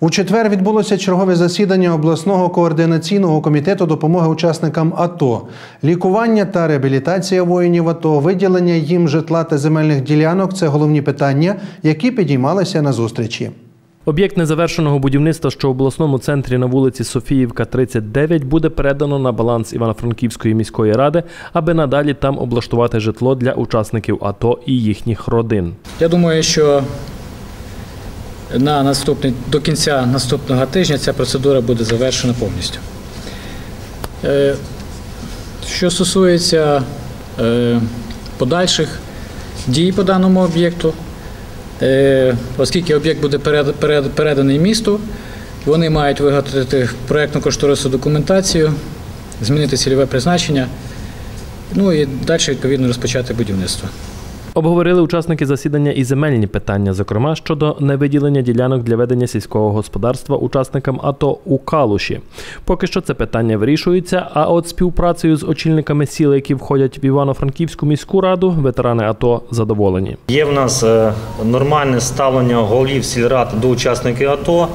У четвер відбулося чергове засідання обласного координаційного комітету допомоги учасникам АТО, лікування та реабілітація воїнів АТО, виділення їм житла та земельних ділянок це головні питання, які підіймалися на зустрічі. Об'єкт незавершеного будівництва, що в обласному центрі на вулиці Софіївка, 39, буде передано на баланс Івано-Франківської міської ради, аби надалі там облаштувати житло для учасників АТО і їхніх родин. Я думаю, що на наступний, до кінця наступного тижня ця процедура буде завершена повністю. Е, Що стосується е, подальших дій по даному об'єкту, е, оскільки об'єкт буде перед- перед- переданий місту, вони мають виготовити проєктну кошторисну документацію, змінити цільове призначення, ну і далі відповідно розпочати будівництво. Обговорили учасники засідання і земельні питання, зокрема щодо невиділення ділянок для ведення сільського господарства учасникам АТО у Калуші. Поки що це питання вирішується. А от співпрацею з очільниками сіл, які входять в Івано-Франківську міську раду, ветерани АТО задоволені. Є в нас е, нормальне ставлення голів сільрад до учасників АТО,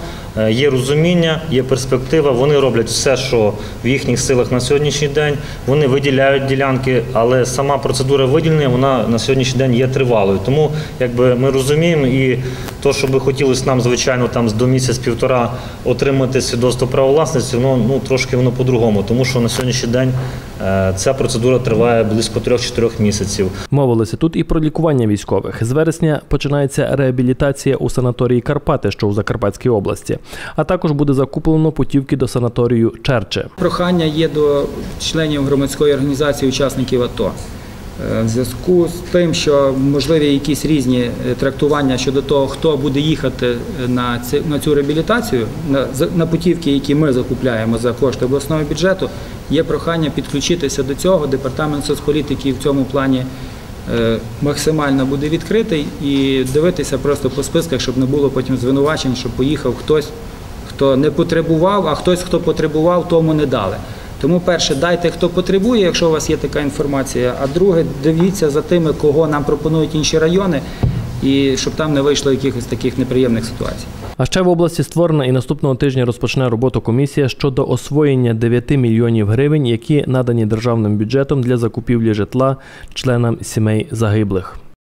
є розуміння, є перспектива. Вони роблять все, що в їхніх силах на сьогоднішній день. Вони виділяють ділянки, але сама процедура виділення вона на сьогоднішній день є тривалою. Тому якби ми розуміємо, і то, що би хотілося нам, звичайно, там до місяць-півтора отримати свідоцтво права власності, воно ну трошки воно по-другому, тому що на сьогоднішній день е, ця процедура триває близько 3-4 місяців. Мовилися тут і про лікування військових. З вересня починається реабілітація у санаторії Карпати, що у Закарпатській області. А також буде закуплено путівки до санаторію Черче. Прохання є до членів громадської організації учасників АТО. Е, В зв'язку з тим, що можливі якісь різні е, трактування щодо того, хто буде їхати е, на ці- на цю реабілітацію, на, на путівки, які ми закупляємо за кошти обласного бюджету, є прохання підключитися до цього. Департамент соцполітики в цьому плані максимально буде відкритий і дивитися просто по списках, щоб не було потім звинувачень, що поїхав хтось, хто не потребував, а хтось, хто потребував, тому не дали. Тому, перше, дайте, хто потребує, якщо у вас є така інформація. А друге, дивіться за тими, кого нам пропонують інші райони, і щоб там не вийшло якихось таких неприємних ситуацій. А ще в області створена і наступного тижня розпочне роботу комісія щодо освоєння 9 мільйонів гривень, які надані державним бюджетом для закупівлі житла членам сімей загиблих.